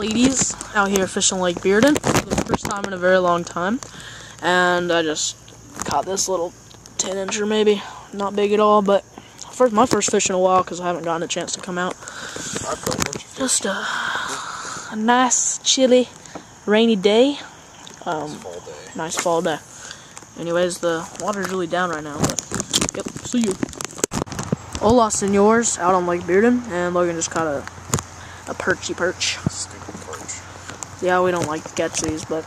ladies out here fishing Lake Bearden for the first time in a very long time. And I just caught this little 10 incher maybe. Not big at all, but first my first fish in a while because I haven't gotten a chance to come out. Just a, a nice, chilly, rainy day. Um, Fall day. nice fall day. Anyways, the water's really down right now, but yep, see you. Hola, senors, out on Lake Bearden, and Logan just caught a, a perchy perch. Yeah, we don't like these, but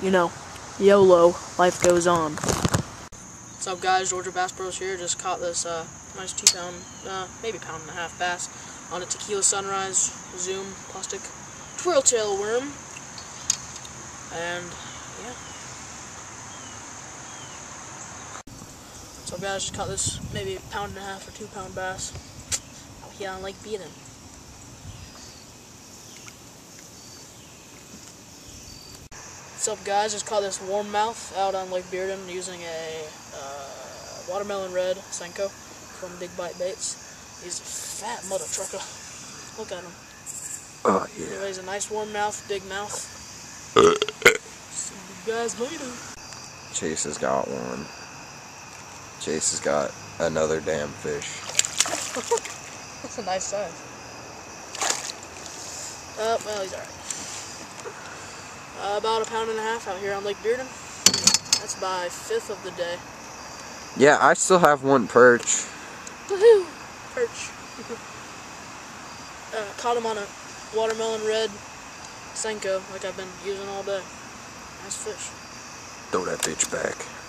you know, YOLO, life goes on. What's up, guys? Georgia Bass Bros here. Just caught this uh, nice two pound, uh, maybe pound and a half bass on a Tequila Sunrise Zoom plastic twirl tail worm. And yeah. So, guys, just caught this maybe pound and a half or two pound bass out here on Lake Bearden. What's up guys, just caught this warmouth out on Lake Bearden using a uh, watermelon red Senko from Big Bite Baits. He's a fat mother trucker. Look at him. Oh, yeah. He's a nice warmouth, big mouth. See you guys later. Chase has got one. Chase has got another damn fish. That's a nice size. Uh, well, he's alright. Uh, about a pound and a half out here on Lake Bearden. That's my fifth of the day. Yeah, I still have one perch. Woohoo! Perch. uh, caught him on a watermelon red Senko, like I've been using all day. Nice fish. Throw that bitch back.